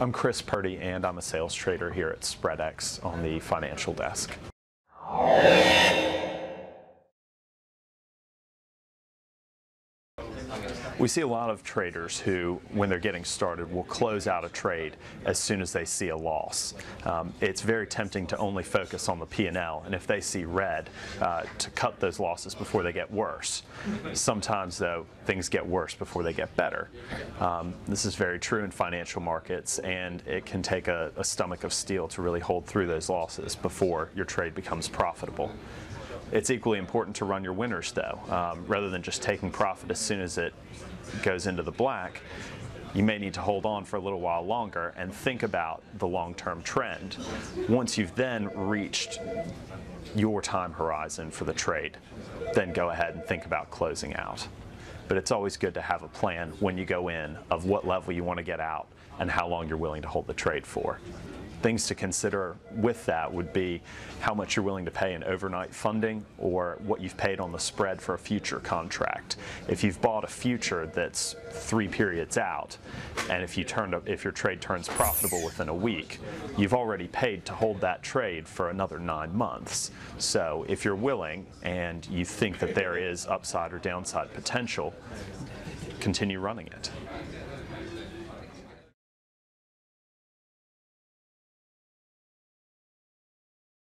I'm Chris Purdy, and I'm a sales trader here at Spreadex on the financial desk. We see a lot of traders who, when they're getting started, will close out a trade as soon as they see a loss. Um, it's very tempting to only focus on the P&L, and if they see red, uh, to cut those losses before they get worse. Sometimes, though, things get worse before they get better. Um, this is very true in financial markets, and it can take a, a stomach of steel to really hold through those losses before your trade becomes profitable. It's equally important to run your winners, though, um, rather than just taking profit as soon as it goes into the black. You may need to hold on for a little while longer and think about the long term trend. Once you've then reached your time horizon for the trade, then go ahead and think about closing out. But it's always good to have a plan when you go in of what level you want to get out and how long you're willing to hold the trade for things to consider with that would be how much you're willing to pay in overnight funding or what you've paid on the spread for a future contract. If you've bought a future that's three periods out, and if you turn if your trade turns profitable within a week, you've already paid to hold that trade for another nine months. So if you're willing and you think that there is upside or downside potential, continue running it.